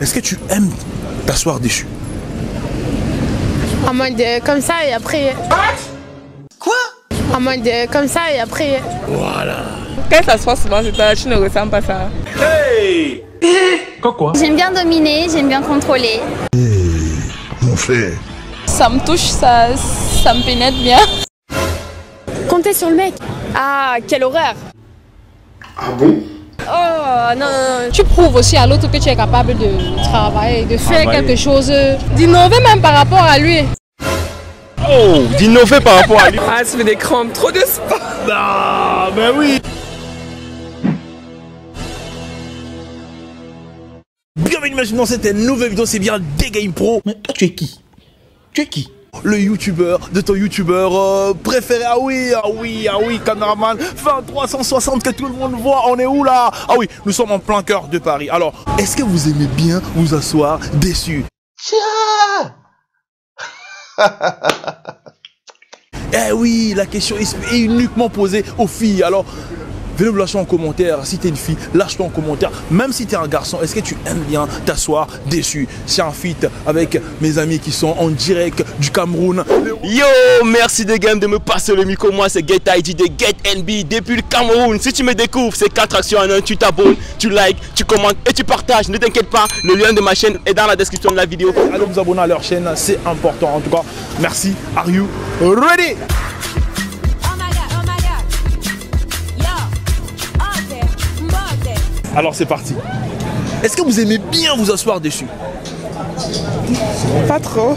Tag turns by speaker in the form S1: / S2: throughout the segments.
S1: Est-ce que tu aimes t'asseoir dessus?
S2: En mode euh, comme ça et après.
S1: Quoi?
S2: En mode euh, comme ça et après.
S1: Voilà.
S3: Quand ça se passe souvent, c'est toi, tu ne ressens pas ça.
S1: Hey Quoi
S4: J'aime bien dominer, j'aime bien contrôler.
S1: Mon frère.
S5: Ça me touche, ça, ça me pénètre bien.
S2: Comptez sur le mec.
S5: Ah, quelle horreur
S1: Ah bon?
S5: Non, non, non. Tu prouves aussi à l'autre que tu es capable de travailler, de faire
S1: Travailler.
S5: quelque chose, d'innover même par rapport à lui.
S6: Oh, d'innover par rapport à lui.
S3: Ah, tu fais des crampes, trop de sport.
S1: Ah, ben oui Bienvenue maintenant dans cette nouvelle vidéo, c'est bien des Game Pro. Mais toi, tu es qui? Tu es qui? Le youtubeur de ton youtubeur euh, préféré. Ah oui, ah oui, ah oui, cameraman. Fin 360 que tout le monde voit. On est où là? Ah oui, nous sommes en plein cœur de Paris. Alors, est-ce que vous aimez bien vous asseoir dessus? Eh oui, la question est uniquement posée aux filles. Alors, venez vous lâcher en commentaire. Si t'es une fille, lâche-toi en commentaire. Même si t'es un garçon, est-ce que tu aimes bien t'asseoir dessus? C'est un feat avec mes amis qui sont en direct du Cameroun.
S6: Yo, merci de game de me passer le micro. Moi, c'est Get ID de Get NB depuis le Cameroun. Si tu me découvres, c'est 4 actions en un. Tu t'abonnes, tu likes, tu commentes et tu partages. Ne t'inquiète pas, le lien de ma chaîne est dans la description de la vidéo.
S1: Allez vous abonner à leur chaîne, c'est important. En tout cas, merci. Are you ready? Alors c'est parti. Est-ce que vous aimez bien vous asseoir dessus?
S3: Pas trop.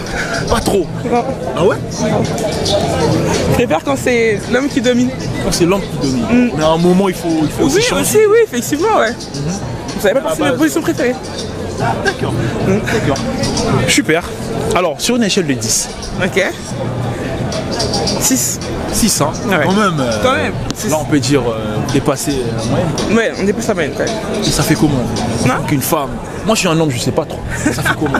S1: Pas trop?
S3: Non.
S1: Ah ouais?
S3: Je préfère quand c'est l'homme qui domine.
S1: Quand c'est l'homme qui domine. Mais à un moment, il faut, il faut aussi
S3: Oui,
S1: changer.
S3: aussi, oui, effectivement, ouais. Vous savez pas
S1: Ah bah,
S3: mes positions préférées
S1: D'accord. D'accord. Super. Alors, sur une échelle de 10,
S3: Ok. 6.
S1: 6, hein
S3: Ouais.
S1: Quand même. euh,
S3: Quand même.
S1: Là, on peut dire euh, dépasser la moyenne.
S3: Ouais, on dépasse la moyenne quand même.
S1: Et ça fait comment. Qu'une femme? Moi, je suis un homme, je sais pas trop. Ça fait comment?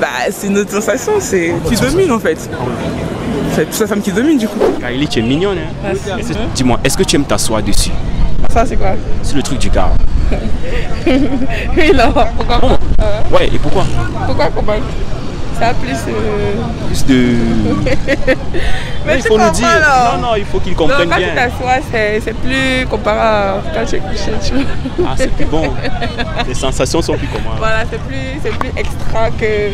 S3: Bah, c'est une autre sensation, c'est. Tu domines en fait. C'est toute la femme qui domine du coup.
S6: Kylie, tu es mignonne. Hein? Dis-moi, est-ce que tu aimes t'asseoir dessus?
S3: Ça, c'est quoi?
S6: C'est le truc du gars.
S3: Oui, non, pourquoi
S6: Ouais, et pourquoi?
S3: Pourquoi comment Ça plus. euh,
S6: Plus de.
S3: Mais
S6: il faut nous dire.
S3: alors.
S6: Non, non, il faut qu'il
S3: Non,
S6: comprenne
S3: quand tu
S6: bien.
S3: t'assois, c'est plus comparé à quand tu es couché. Tu vois.
S6: Ah, c'est plus bon. Les sensations sont plus communes.
S3: Voilà, c'est plus, c'est plus extra que.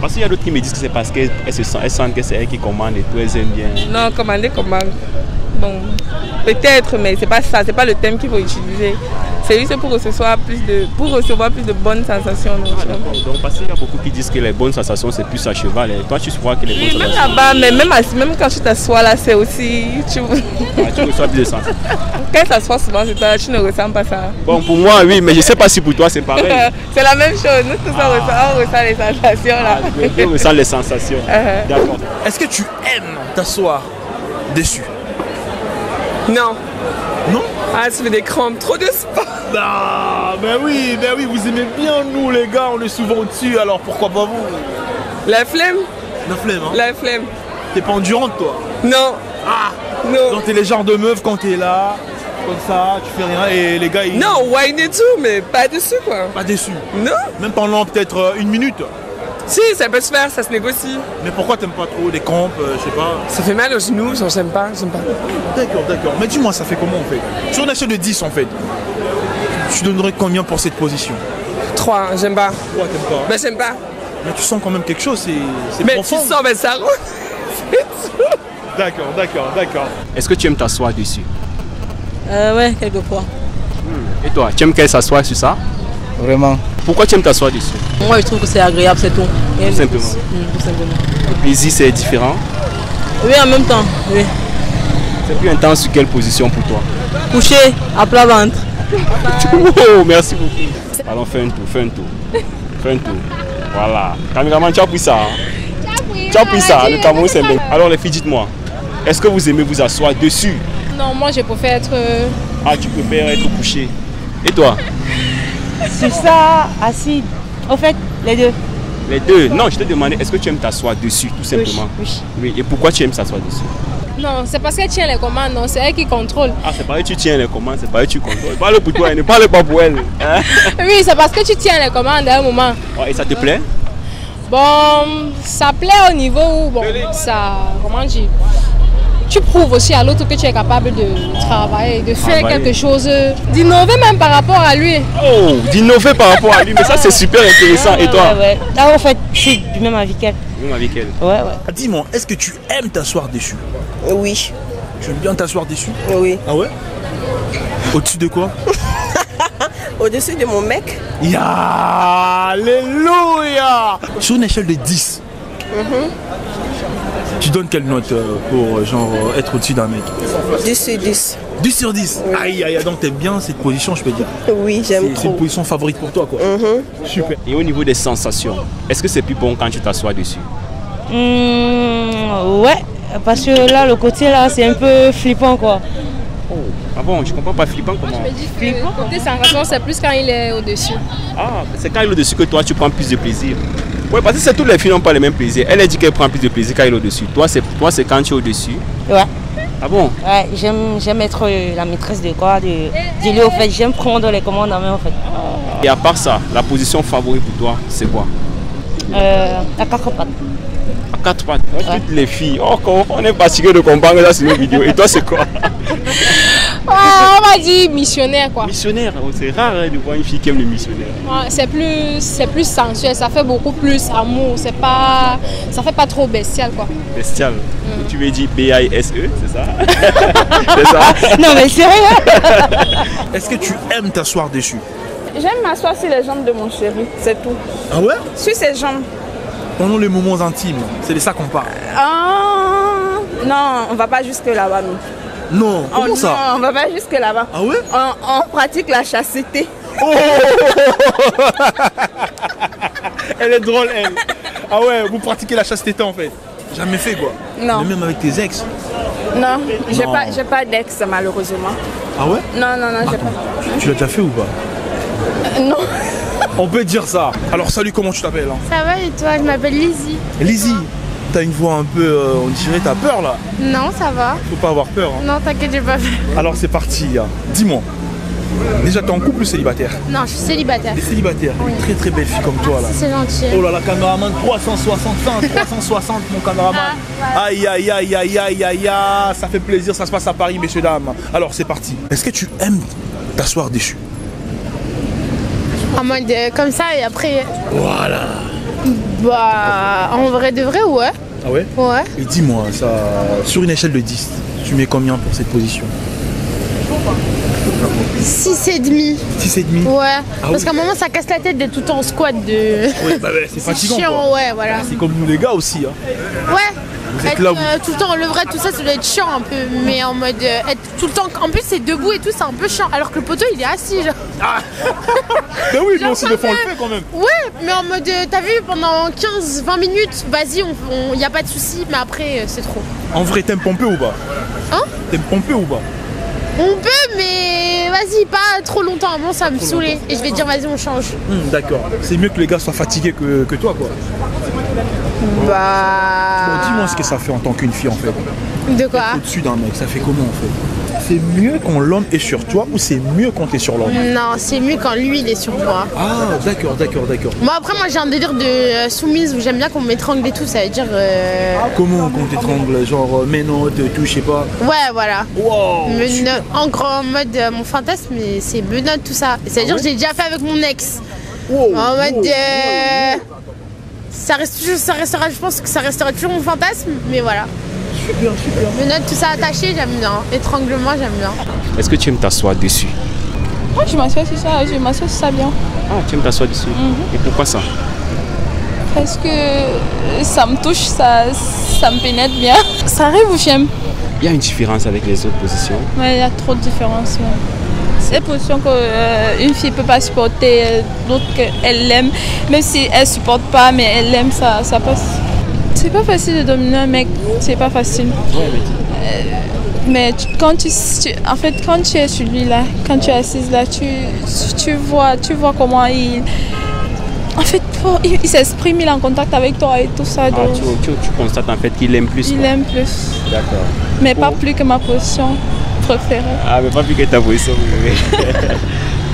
S6: Parce qu'il y a d'autres qui me disent que c'est parce qu'elles elles se sentent, elles sentent que c'est elles qui commandent et tout, elles aiment bien.
S3: Non, commander, commande. Bon, peut-être, mais c'est pas ça, c'est pas le thème qu'il faut utiliser. C'est juste pour recevoir plus de, pour recevoir plus de bonnes sensations. donc, vois.
S6: Parce qu'il y a beaucoup qui disent que les bonnes sensations, c'est plus à cheval. Et toi, tu crois que les bonnes
S3: même
S6: sensations,
S3: là-bas, mais même, quand tu t'assois là, c'est aussi. Tu...
S6: ah, tu reçois plus de sensations.
S3: quand tu t'assois souvent, c'est toi, tu ne ressens pas ça.
S6: Bon, pour moi, oui, mais je sais pas si pour toi, c'est pareil.
S3: c'est la même chose, nous tous on, ressent, on ressent les sensations là.
S6: Ah, je ressens les sensations.
S3: Euh,
S6: D'accord.
S1: Est-ce que tu aimes t'asseoir dessus?
S3: Non.
S1: Non
S3: Ah, tu fais des crampes, trop de sport.
S1: Ah, ben oui, ben oui, vous aimez bien nous les gars, on est souvent au-dessus, alors pourquoi pas vous
S3: La flemme
S1: La flemme, hein
S3: La flemme.
S1: T'es pas endurante toi
S3: Non.
S1: Ah
S3: Non.
S1: Donc t'es les genres de meuf quand t'es là, comme ça, tu fais rien et les gars ils...
S3: Non, wine et tout, mais pas dessus quoi.
S1: Pas déçus.
S3: Non.
S1: Même pendant peut-être euh, une minute.
S3: Si, ça peut se faire, ça se négocie.
S1: Mais pourquoi t'aimes pas trop des crampes, euh, je sais pas?
S3: Ça fait mal aux genoux, genre, j'aime pas, j'aime pas.
S1: D'accord, d'accord. Mais dis-moi, ça fait comment en fait? Sur une échelle de 10 en fait, tu donnerais combien pour cette position?
S3: 3, j'aime pas.
S1: Pourquoi t'aimes pas?
S3: Ben j'aime pas.
S1: Mais tu sens quand même quelque chose, c'est
S3: Mais
S1: profond.
S3: tu sens, ben ça roule.
S1: D'accord, d'accord, d'accord.
S6: Est-ce que tu aimes t'asseoir dessus?
S5: Euh, ouais, quelquefois.
S6: Et toi, tu aimes qu'elle s'assoie sur ça?
S7: Vraiment.
S6: Pourquoi tu aimes t'asseoir dessus?
S5: Moi, je trouve que c'est agréable, c'est tout.
S6: Simplement.
S5: tout simplement.
S6: Le plaisir, c'est différent.
S5: Oui, en même temps, oui.
S6: C'est plus intense sur quelle position pour toi?
S5: Coucher à plat ventre.
S6: Oh, merci beaucoup. Allons, fais un tour, fais un tour. Fais un tour. Voilà. Caméraman, tu as pris ça. hein? Tu as pris ça, le Cameroun c'est bien. Alors les filles, dites-moi, est-ce que vous aimez vous asseoir dessus?
S2: Non, moi je préfère être. euh,
S6: Ah, tu préfères être couché. Et toi?
S8: Ça, assis. Au fait, les deux.
S6: Les deux Non, je te demandais, est-ce que tu aimes t'asseoir dessus, tout simplement?
S8: Oui.
S6: Oui, et pourquoi tu aimes s'asseoir dessus?
S2: Non, c'est parce qu'elle tient les commandes, non, c'est elle qui contrôle.
S6: Ah, c'est pareil, tu tiens les commandes, c'est pareil, tu contrôles. Parle pour toi, ne parle pas pour elle. Hein?
S2: Oui, c'est parce que tu tiens les commandes à un moment.
S6: Et ça te plaît?
S2: Bon, ça plaît au niveau où, bon, ça, comment dire, tu prouves aussi à l'autre que tu es capable de travailler, de faire
S6: Travailler.
S2: quelque chose, euh, d'innover même par rapport à lui.
S6: Oh, d'innover par rapport à lui, mais ça c'est super intéressant. Et toi?
S8: Ouais, ouais. Là, en fait, je suis du même avis qu'elle.
S6: Même avec elle.
S8: Ouais, ouais.
S1: Ah, Dis-moi, est-ce que tu aimes t'asseoir dessus?
S7: Oui,
S1: Tu aimes bien t'asseoir dessus?
S7: Oui.
S1: Ah ouais? Au-dessus de quoi?
S7: Au-dessus de mon mec,
S1: Ya Alléluia Sur une échelle de 10, tu donnes quelle note euh, pour euh, genre euh, être au-dessus d'un mec
S7: 10 sur 10.
S1: 10 sur 10 Aïe aïe aïe, donc t'aimes bien cette position, je peux dire.
S7: Oui, j'aime
S1: c'est une
S7: trop.
S1: position favorite pour toi, quoi. Super.
S6: Et au niveau des sensations, est-ce que c'est plus bon quand tu t'assois dessus?
S8: Hum, ouais, parce que là, le côté là, c'est un peu flippant quoi.
S6: Ah bon, je comprends pas flippant comment?
S2: Je me dis que côté sensation, c'est plus quand il est au-dessus.
S6: Ah, c'est quand il est au-dessus que toi tu prends plus de plaisir. Ouais, parce que c'est toutes les filles n'ont pas le même plaisir. Elle a dit qu'elle prend plus de plaisir quand il est au-dessus. Toi, c'est toi, c'est quand tu es au-dessus.
S8: Ouais.
S6: Ah bon?
S8: Ouais, j'aime, j'aime être euh, la maîtresse de quoi, de, de lui, au fait, j'aime prendre les commandes en main en fait.
S6: Et à part ça, la position favorite pour toi, c'est quoi?
S8: Euh, à quatre pattes.
S6: À quatre pattes. Toutes les filles. Oh, on est fatigué de comprendre ça sur nos vidéos. Et toi, c'est quoi?
S2: Ah, on m'a dit missionnaire, quoi.
S6: Missionnaire. Oh, c'est rare hein, de voir une fille qui aime le missionnaire.
S2: Ouais, c'est plus, c'est plus sensuel, ça fait beaucoup plus amour, c'est pas, ça fait pas trop bestial, quoi.
S6: Bestial. Tu veux dire B-I-S-E, c'est ça? C'est ça?
S8: Non mais sérieux
S1: Est-ce que tu aimes t'asseoir dessus?
S3: J'aime m'asseoir sur les jambes de mon chéri, c'est tout.
S1: Ah ouais?
S3: Sur ses jambes.
S1: Pendant les moments intimes, c'est de ça qu'on parle.
S3: Ah, non, on va pas jusque là-bas, nous.
S1: Non, comment
S3: Oh,
S1: ça?
S3: Non, on va pas jusque là-bas.
S1: Ah ouais?
S3: On, on pratique la chasteté.
S1: Elle est drôle, elle. Ah ouais, vous pratiquez la chasteté en fait? Jamais fait quoi?
S3: Non.
S1: Mais même avec tes ex?
S3: Non, j'ai pas, j'ai pas d'ex malheureusement.
S1: Ah ouais?
S3: Non, non, non, j'ai pas.
S1: Tu l'as déjà fait ou pas?
S3: Non.
S1: On peut dire ça. Alors salut, comment tu t'appelles hein?
S2: Ça va et toi, je m'appelle Lizzie.
S1: Lizzie, t'as une voix un peu, euh, on dirait t'as peur là.
S2: Non, ça va.
S1: Faut pas avoir peur. hein.
S2: Non, t'inquiète, j'ai pas fait.
S1: Alors c'est parti. hein. Dis-moi. Déjà t'es en couple ou célibataire
S2: Non, je suis célibataire.
S1: T'es célibataire. Une très très belle fille comme toi là.
S2: C'est gentil.
S1: Oh là là, caméraman 360, fin, 360 mon caméraman. Aïe aïe aïe aïe aïe aïe aïe, ça fait plaisir, ça se passe à Paris messieurs dames. Alors c'est parti. Est-ce que tu aimes t'asseoir dessus
S2: En mode euh, comme ça et après.
S1: Voilà.
S2: Bah, en vrai de vrai, ouais.
S1: Ah ouais
S2: Ouais.
S1: Et dis-moi, ça, sur une échelle de 10, tu mets combien pour cette position?
S2: 6 et demi.
S1: 6 et demi
S2: Ouais.
S1: Ah
S2: Parce
S1: oui.
S2: qu'à un moment, ça casse la tête d'être tout en squat de.
S1: Oui, bah ouais, c'est
S2: C'est
S1: fatigant
S2: chiant,
S1: quoi.
S2: ouais, voilà.
S1: C'est comme nous les gars aussi. Hein.
S2: Ouais.
S1: Vous êtes
S2: Être,
S1: là,
S2: euh, tout le temps levrette, tout ça, ça doit être chiant un peu. Mais en mode euh, être tout le temps. En plus, c'est debout et tout, c'est un peu chiant. Alors que le poteau, il est assis. Genre.
S1: Mais oui, nous
S2: Genre,
S1: aussi des fois on le
S2: fait-
S1: quand même.
S2: Ouais, mais en mode, euh, t'as vu, pendant 15-20 minutes, vas-y, on, on, y a pas de souci, mais après, c'est trop.
S1: En vrai, t'aimes pomper ou pas?
S2: Hein?
S1: T'aimes pomper ou pas?
S2: On peut, mais vas-y, pas trop longtemps. Avant, ça va me saouler. Et je vais dire, vas-y, on change.
S1: Hum, D'accord. C'est mieux que les gars soient fatigués que, que toi quoi.
S2: Bah.
S1: Bon, dis-moi ce que ça fait en tant qu'une fille en fait.
S2: De quoi
S1: Au-dessus d'un mec, ça fait comment en fait? C'est mieux quand l'homme est sur toi ou c'est mieux quand t'es sur l'homme?
S2: Non, c'est mieux quand lui, il est sur moi.
S1: Ah, d'accord, d'accord, d'accord.
S2: Moi, après, moi, j'ai un délire de euh, soumise où j'aime bien qu'on m'étrangle et tout. Ça veut dire. euh,
S1: Comment qu'on t'étrangle? Genre euh, menottes, tout, je sais pas.
S2: Ouais, voilà.
S1: Wow
S2: en grand mode, euh, mon fantasme, mais c'est menottes, tout ça. C'est-à-dire que j'ai déjà fait avec mon ex.
S1: Wow,
S2: En mode.
S1: wow,
S2: euh, Ça, reste toujours, ça restera, je pense que ça restera toujours mon fantasme, mais voilà.
S1: Super, super.
S2: Menottes, tout ça attaché, j'aime bien. Étranglement, j'aime bien.
S6: Est-ce que tu aimes t'asseoir dessus?
S3: Moi, je m'assois sur ça, je m'assois sur ça bien.
S6: Ah, tu aimes t'asseoir dessus? Et pourquoi ça?
S3: Parce que ça me touche, ça, ça me pénètre bien. Ça arrive où j'aime?
S6: Il y a une différence avec les autres positions?
S3: Ouais, il y a trop de différences. ouais. C'est des positions qu'une fille ne peut pas supporter, euh, d'autres qu'elle l'aime. Même si elle ne supporte pas, mais elle l'aime, ça, ça passe. C'est pas facile de dominer un mec, c'est pas facile. Euh, mais tu- quand tu, tu- en fait, quand tu es sur lui là, quand tu es assise là, tu, tu vois, tu vois comment il, fait, oh, il, il s'exprime, il est en contact avec toi et tout ça.
S6: Ah,
S3: donc
S6: tu, constates en fait qu'il aime plus.
S3: il
S6: quoi.
S3: aime plus.
S6: D'accord.
S3: Mais pas plus que ma position préférée.
S6: Ah, mais pas que ta position préférée.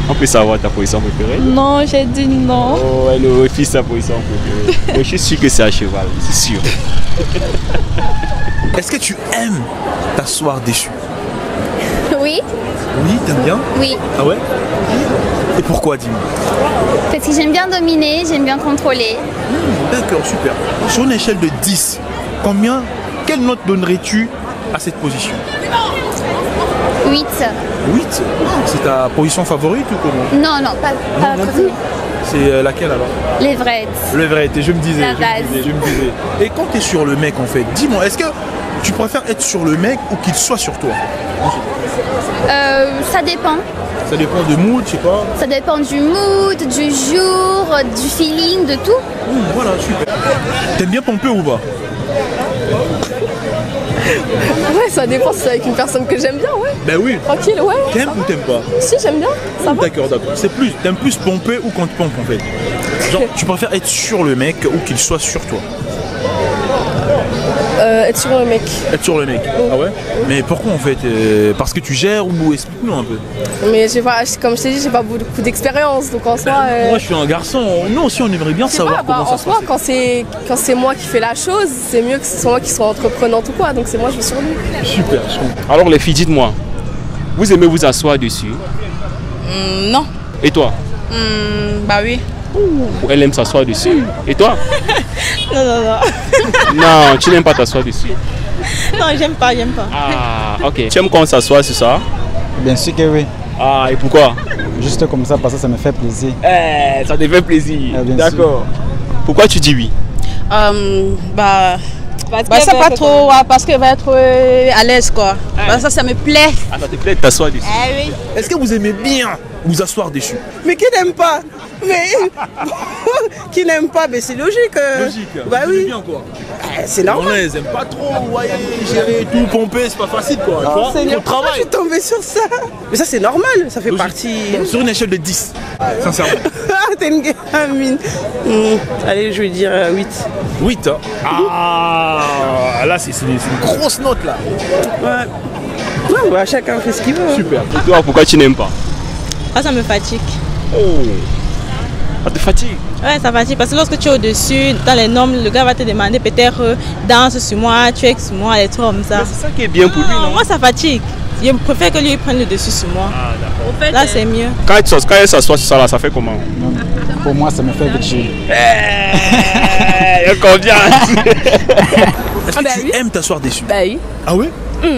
S6: On peut savoir ta position préférée
S3: Non, j'ai dit non.
S6: Oh, elle refuse sa position préférée. Mais je suis sûr que c'est à cheval, c'est sûr.
S1: Est-ce que tu aimes t'asseoir déçu
S4: Oui,
S1: Oui, t'aimes bien?
S4: Oui.
S1: Ah ouais? Et pourquoi, dis-moi?
S4: Parce que j'aime bien dominer, j'aime bien contrôler.
S1: D'accord, super. Sur une échelle de 10, combien, quelle note donnerais-tu à cette position?
S4: 8.
S1: 8 C'est ta position favorite ou comment
S4: Non, non, pas, pas
S1: non. C'est euh, laquelle alors
S4: Les vrais.
S1: Le vrai, t'es- je me disais,
S4: La
S1: je me disais, je me disais. Et quand tu es sur le mec en fait, dis-moi, est-ce que tu préfères être sur le mec ou qu'il soit sur toi
S4: Euh, ça dépend.
S1: Ça dépend de mood, je sais pas.
S4: Ça dépend du mood, du jour, du feeling, de tout.
S1: Voilà, super. T'aimes bien pomper ou pas
S5: Ouais, ça dépend si c'est avec une personne que j'aime bien, ouais.
S1: Ben oui.
S5: Tranquille, ouais.
S1: T'aimes ou t'aimes pas?
S5: Si, j'aime bien, ça va.
S1: D'accord, d'accord. C'est plus, t'aimes plus pomper ou quand tu pompes en fait? Genre, tu préfères être sur le mec ou qu'il soit sur toi?
S5: Euh, être sur le mec.
S1: Être sur le mec. Ah ouais Mais pourquoi en fait Euh, Parce que tu gères ou explique-nous un peu.
S5: Mais j'ai pas, comme je t'ai dit, j'ai pas beaucoup d'expérience, donc en soi. euh,
S1: Moi je suis un garçon, nous aussi on aimerait bien
S5: je sais
S1: savoir
S5: pas, bah, en
S1: se
S5: soi,
S1: passe.
S5: quand c'est quand c'est moi qui fais la chose, c'est mieux que ce soit moi qui sois entreprenante ou quoi. Donc c'est moi, je vais sur lui.
S1: Super, je.
S6: Alors les filles, dites-moi, vous aimez vous asseoir dessus?
S9: Non.
S6: Et toi?
S9: Hmm, bah oui.
S6: Ou Elle aime s'asseoir dessus. Et toi?
S9: Non, non, non.
S6: Non, tu n'aimes pas t'asseoir dessus.
S9: Non, j'aime pas, j'aime pas.
S6: Ah, ok. Tu aimes quand on s'assoit sur ça?
S10: Bien sûr que oui.
S6: Ah, et pourquoi?
S10: Juste comme ça, parce que ça me fait plaisir.
S6: Eh, ça te fait plaisir.
S10: Ah,
S6: D'accord. Pourquoi tu dis oui?
S9: Euh, bah.
S5: Parce
S9: Bah, ça
S5: va
S9: pas
S5: être
S9: trop, ouais, parce qu'elle va être euh, à l'aise, quoi. Bah, ça, ça me plaît.
S6: Ah, ça te plaît de t'asseoir dessus
S9: Ah oui.
S1: Est-ce que vous aimez bien vous asseoir dessus
S7: Mais qui n'aime pas Mais qui n'aime pas Mais c'est logique. euh. Bah
S1: Vous aimez
S7: oui.
S1: bien quoi
S7: Eh, C'est
S1: On
S7: normal.
S1: les aime pas trop, ouais, gérer tout, pomper, c'est pas facile quoi. Tu vois,
S7: Seigneur,
S1: on travaille.
S7: je suis tombée sur ça Mais ça c'est normal, ça fait
S1: Logique.
S7: partie.
S1: Sur une échelle de 10, sincèrement.
S7: Ah, t'es une gamine. Hmm, Allez, je vais dire euh, 8.
S1: 8 hein. Ah là c'est c'est une c'est une grosse note là.
S7: Ouais. Ouais, bah, chacun fait ce qu'il veut. hein.
S1: Super.
S6: Et toi, pourquoi tu n'aimes pas?
S9: Ah, ça me fatigue.
S6: Oh Ça te fatigue?
S9: Ouais, ça fatigue parce que lorsque tu es au-dessus, dans les normes, le gars va te demander peut-être euh, danse sur moi, tu es sur moi, des trucs comme ça.
S6: C'est ça qui est bien pour lui,
S9: Non, moi, ça fatigue. Je préfère que lui prenne le dessus sur moi.
S6: Ah, d'accord.
S9: Fait, Là, c'est mieux.
S6: Quand elle s'assoit- quand elle s'assoit sur ça, là, ça fait comment?
S10: Non, Pour moi, ça me fait vite chier.
S6: Eh, confiance
S1: Est-ce que
S5: bah
S1: tu
S5: oui.
S1: aimes t'asseoir dessus?
S5: Bah oui.
S1: Ah oui?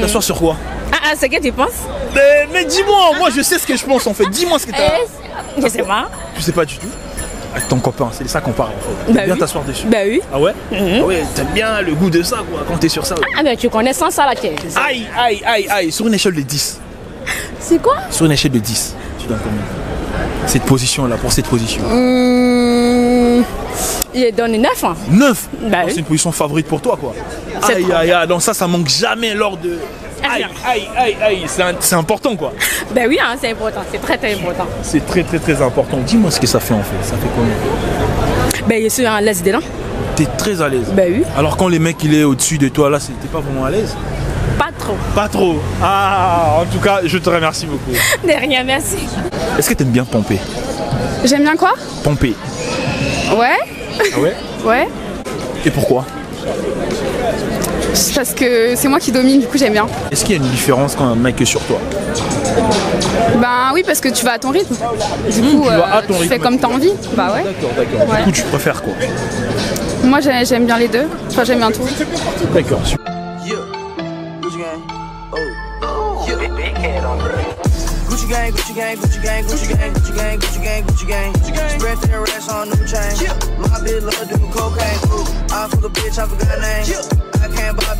S1: T'asseoir sur quoi?
S5: Ah, ah c'est que tu penses?
S1: Mais, mais dis-moi, moi je sais ce que je pense en fait. Dis-moi ce que t'as.
S5: Je sais pas.
S1: Tu sais pas du tout Avec ton copain, c'est de ça qu'on parle en fait. T'aimes
S5: Bah
S1: bien
S5: oui.
S1: t'asseoir dessus.
S5: Bah oui.
S1: Ah ouais? Ah ouais, t'aimes bien le goût de ça quoi, quand t'es sur ça.
S5: Ah, mais tu connais sans ça là, tu
S1: Aïe, aïe, aïe, aïe, sur une échelle de 10.
S5: C'est quoi?
S1: Sur une échelle de 10, tu donnes combien? Cette position là, pour cette position.
S5: Hum, Il est donné 9 ans.
S1: 9
S5: Bah oui.
S1: C'est une position favorite pour toi quoi. Aïe, aïe, aïe, dans ça, ça manque jamais lors de. Aïe, aïe, aïe, aïe, c'est important quoi.
S5: Bah oui, hein, c'est important, c'est très très important.
S1: C'est très très très important. Dis-moi ce que ça fait en fait. Ça fait combien?
S5: Bah je suis en l'aise dedans.
S1: T'es très à l'aise.
S5: Bah oui.
S1: Alors quand les mecs il est au-dessus de toi là, c'est- t'es pas vraiment à l'aise?
S5: Pas trop.
S1: Pas trop. Ah, en tout cas, je te remercie beaucoup.
S5: De rien, merci.
S1: Est-ce que t'aimes bien pomper
S4: J'aime bien quoi?
S1: Pomper.
S4: Ouais,
S1: Ah ouais?
S4: Ouais.
S1: Et pourquoi?
S4: Parce que c'est moi qui domine, du coup j'aime bien.
S1: Est-ce qu'il y a une différence quand un mec est sur toi?
S4: Ben oui, parce que tu vas à ton rythme. Du
S1: Mmh,
S4: coup,
S1: tu vas ton
S4: tu
S1: rythme.
S4: fais comme t'as envie. Bah ouais.
S1: D'accord, d'accord.
S4: Ouais.
S1: Du coup, tu préfères quoi?
S4: Moi j'ai- j'aime bien les deux. Enfin, j'aime bien tout.
S1: D'accord.
S11: Gucci gang, Gucci gang, Gucci gang, Gucci gang, Gucci gang, Gucci gang, Gucci gang. Spread their racks on new chain. My bitch love doing cocaine. I fuck a bitch, I forgot her name.